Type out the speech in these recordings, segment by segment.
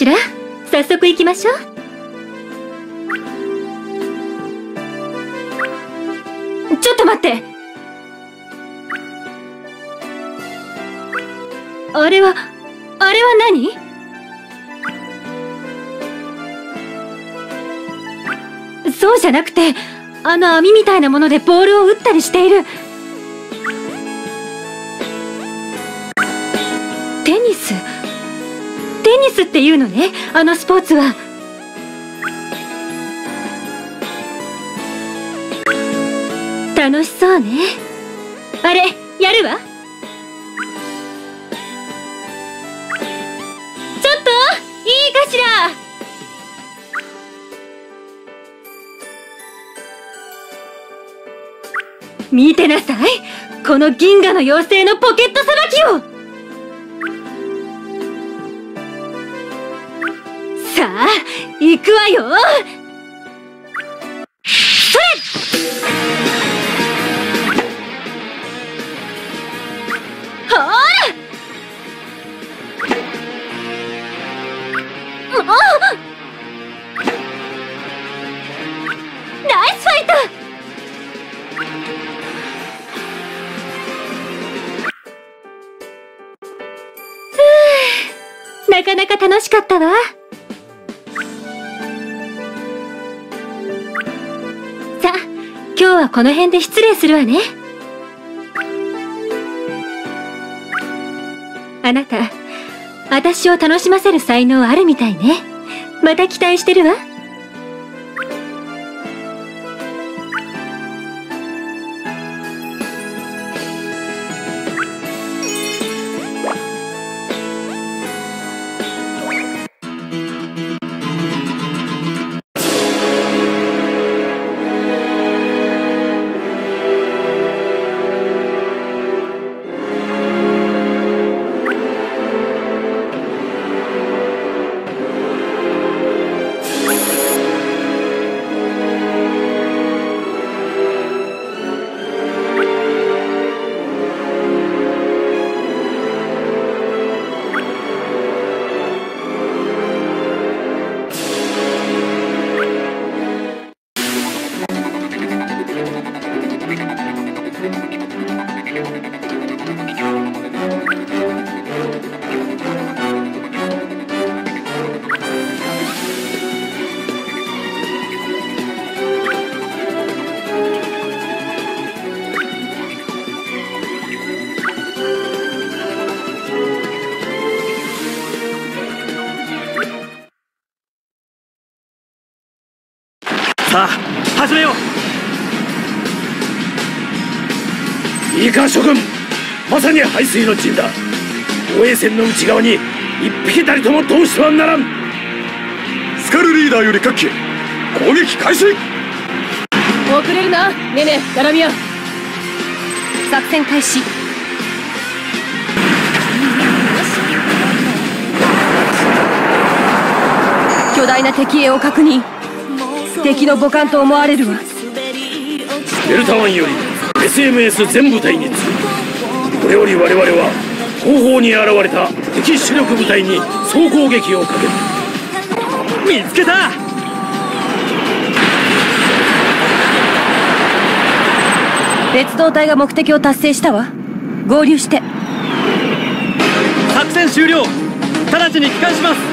しら？早速行きましょう。ちょっと待って。あれはあれは何？そうじゃなくてあの網みたいなものでボールを打ったりしている。スっていうのね。あのスポーツは。楽しそうね。あれやるわ。ちょっといいかしら。見てなさい。この銀河の妖精のポケットさばきを。行くわよ。それほらあナイスファイト。なかなか楽しかったわ。はこの辺で失礼するわね。あなた私を楽しませる才能あるみたいね。また期待してるわ。さあ始めよういいか諸君まさに排水の陣だ。防衛線の内側に一匹たりとも通してはならん。スカルリーダーより各機攻撃開始。遅れるな。ネネガラミア。作戦開始。巨大な敵兵を確認。敵の母艦と思われる。わデルタ湾より SMS 全部隊にれより我々は後方に現れた敵主力部隊に総攻撃をかける。見つけた！別動隊が目的を達成したわ。合流して。作戦終了。直ちに帰還します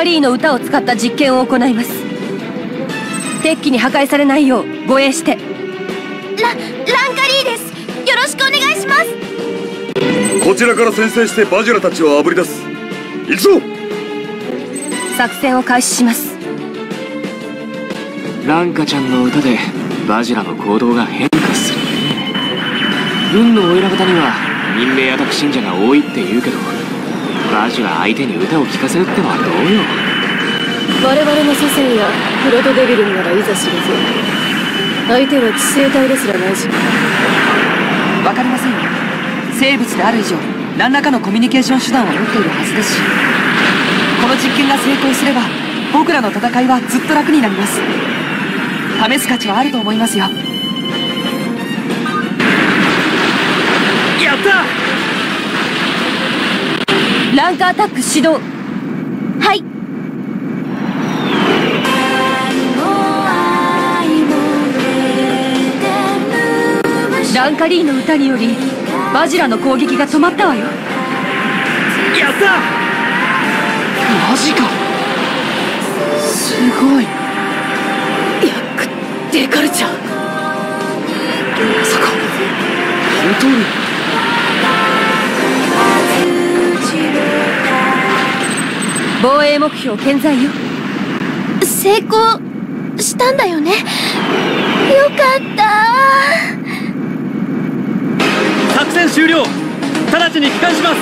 カリーの歌を使った実験を行います。敵機に破壊されないよう護衛して。ラランカリーです。よろしくお願いします。こちらから先制してバジラたちをあぶり出す。行くぞ。作戦を開始します。ランカちゃんの歌でバジラの行動が変化するね。軍のオイラ方には任命アタク信者が多いって言うけどバジラ相手に歌を聴かせるってのはどうよ？我々の祖先やプロトデビルにならいざ知るぞ相手は知性体ですらないし。わかりませんよ。生物である以上何らかのコミュニケーション手段を持っているはずですしこの実験が成功すれば僕らの戦いはずっと楽になります。試す価値はあると思いますよランカアタック始動。はい。ランカリーの歌によりバジラの攻撃が止まったわよ。やった！マジか。すごい。デカルチャーまさか。本当に？防衛目標健在よ。成功したんだよね。よかった。作戦終了。直ちに帰還します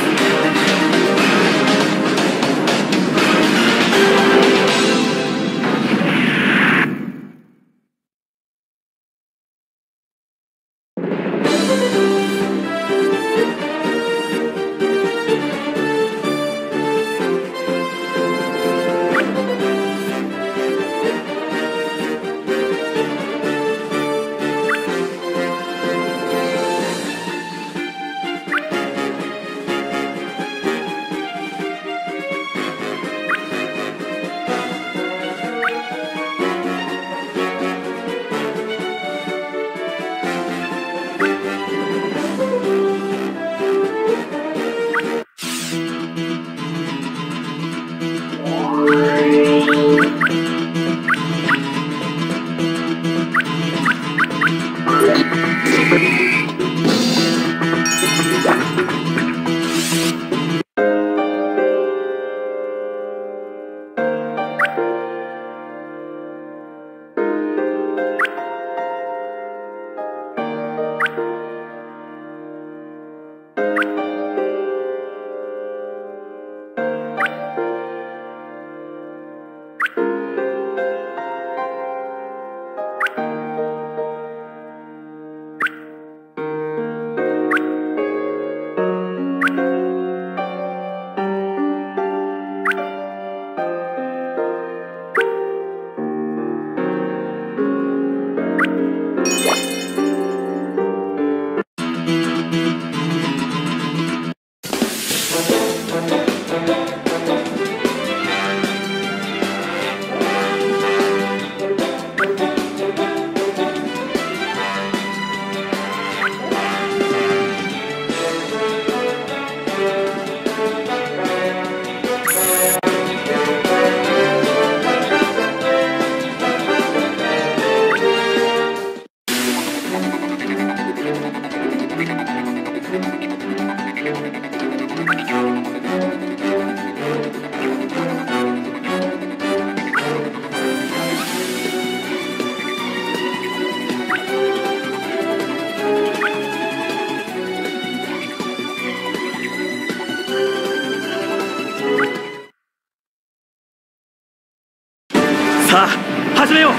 さあ始めよう。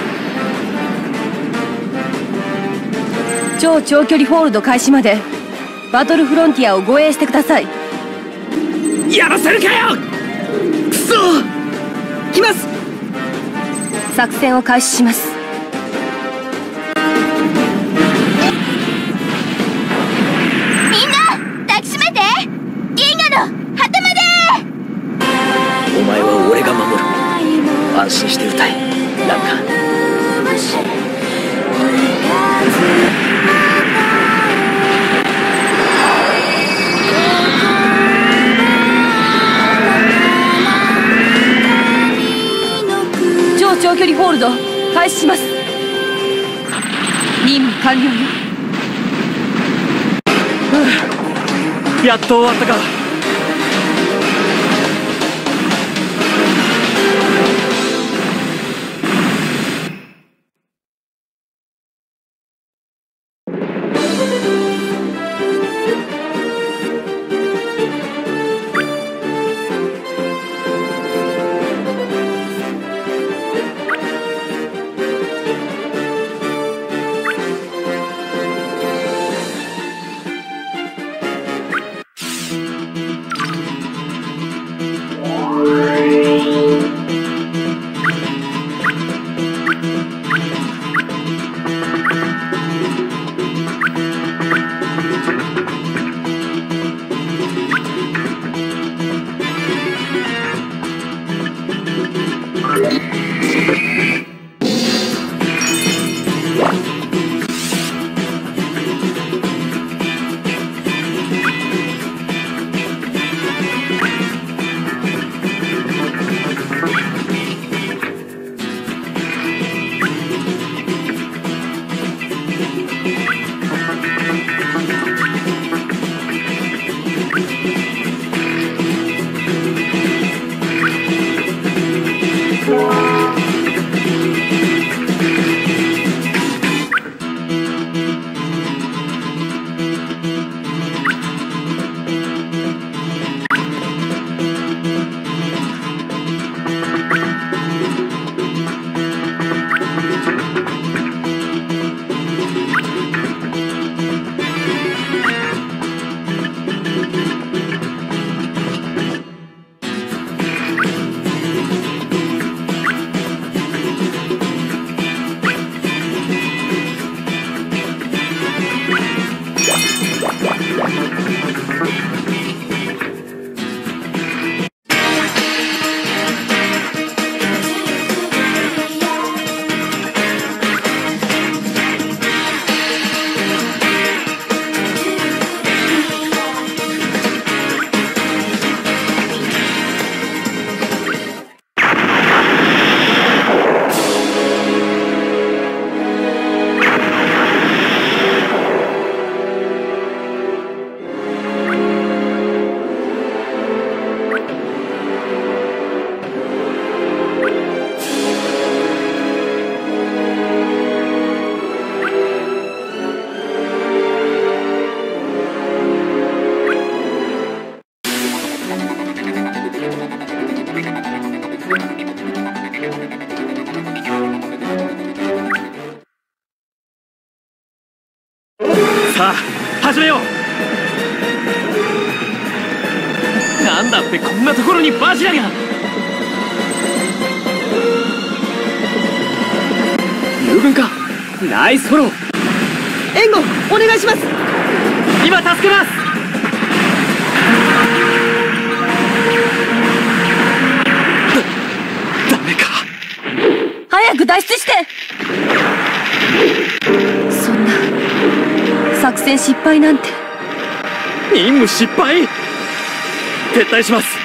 超長距離ホールド開始までバトルフロンティアを護衛してください。やらせるかよくそ来ます。作戦を開始します。みんな抱きしめて。銀河の果てまで。お前は俺が守る。安心して歌え開します。任務完了よ。やっと終わったか。お願いします。今助けます。ダメか。早く脱出して。そんな作戦失敗なんて。任務失敗。撤退します